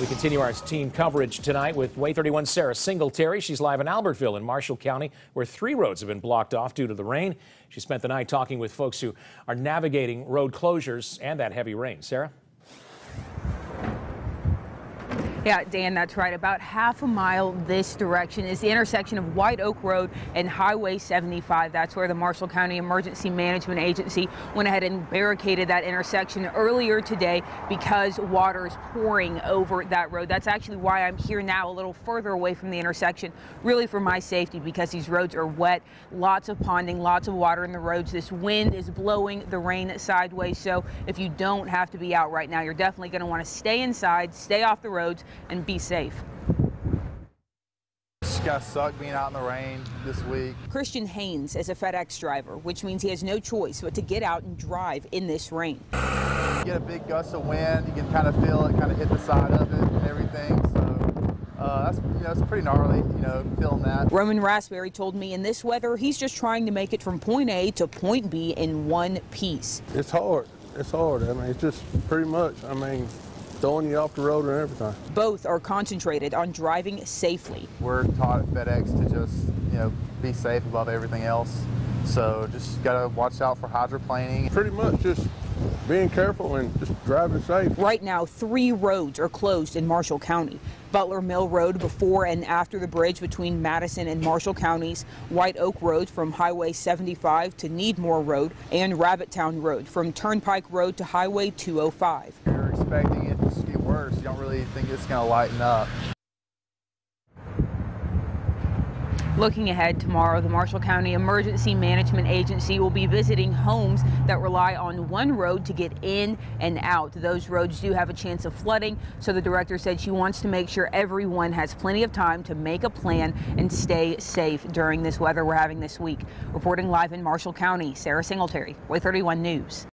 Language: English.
We continue our team coverage tonight with WAAY 31 Sarah Singletary. She's live in Albertville in Marshall County, where three roads have been blocked off due to the rain. She spent the night talking with folks who are navigating road closures and that heavy rain. Sarah? Yeah, Dan, that's right. About half a mile this direction is the intersection of White Oak Road and Highway 75. That's where the Marshall County Emergency Management Agency went ahead and barricaded that intersection earlier today because water is pouring over that road. That's actually why I'm here now, a little further away from the intersection, really for my safety because these roads are wet, lots of ponding, lots of water in the roads. This wind is blowing the rain sideways. So if you don't have to be out right now, you're definitely going to want to stay inside, stay off the roads, and be safe. Just got suck being out in the rain this week. Christian Haynes is a FedEx driver, which means he has no choice but to get out and drive in this rain. You get a big gust of wind, you can kind of feel it kind of hit the side of it and everything. So uh, that's you know it's pretty gnarly, you know, feeling that. Roman Raspberry told me in this weather he's just trying to make it from point A to point B in one piece. It's hard. It's hard. I mean, it's just pretty much. I mean, throwing you off the road and everything. Both are concentrated on driving safely. We're taught at FedEx to just, you know, be safe above everything else. So just got to watch out for hydroplaning. Pretty much just being careful and just driving safe. Right now, three roads are closed in Marshall County. Butler Mill Road before and after the bridge between Madison and Marshall counties, White Oak Road from Highway 75 to Needmore Road, and Rabbittown Road from Turnpike Road to Highway 205. You're expecting it to get worse. You don't really think it's going to lighten up. Looking ahead tomorrow, the Marshall County Emergency Management Agency will be visiting homes that rely on one road to get in and out. Those roads do have a chance of flooding, so the director said she wants to make sure everyone has plenty of time to make a plan and stay safe during this weather we're having this week. Reporting live in Marshall County, Sarah Singletary, WAAY 31 News.